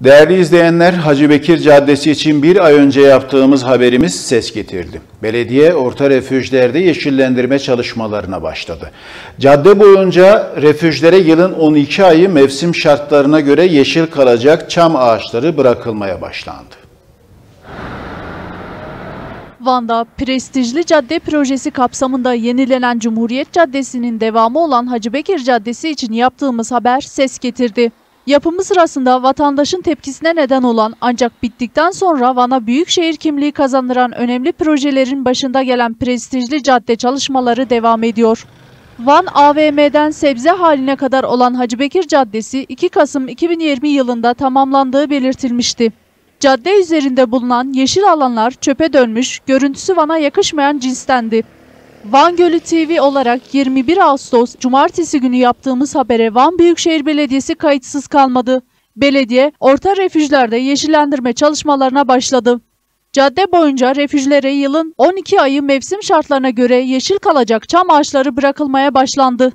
Değerli izleyenler, Hacı Bekir Caddesi için bir ay önce yaptığımız haberimiz ses getirdi. Belediye orta refüjlerde yeşillendirme çalışmalarına başladı. Cadde boyunca refüjlere yılın 12 ayı mevsim şartlarına göre yeşil kalacak çam ağaçları bırakılmaya başlandı. Van'da prestijli cadde projesi kapsamında yenilenen Cumhuriyet Caddesi'nin devamı olan Hacı Bekir Caddesi için yaptığımız haber ses getirdi. Yapımı sırasında vatandaşın tepkisine neden olan ancak bittikten sonra Van'a büyükşehir kimliği kazandıran önemli projelerin başında gelen prestijli cadde çalışmaları devam ediyor. Van AVM'den sebze haline kadar olan Hacı Bekir Caddesi 2 Kasım 2020 yılında tamamlandığı belirtilmişti. Cadde üzerinde bulunan yeşil alanlar çöpe dönmüş, görüntüsü Van'a yakışmayan cinstendi. Van Gölü TV olarak 21 Ağustos Cumartesi günü yaptığımız habere Van Büyükşehir Belediyesi kayıtsız kalmadı. Belediye, orta refüjlerde yeşillendirme çalışmalarına başladı. Cadde boyunca refüjlere yılın 12 ayı mevsim şartlarına göre yeşil kalacak çam ağaçları bırakılmaya başlandı.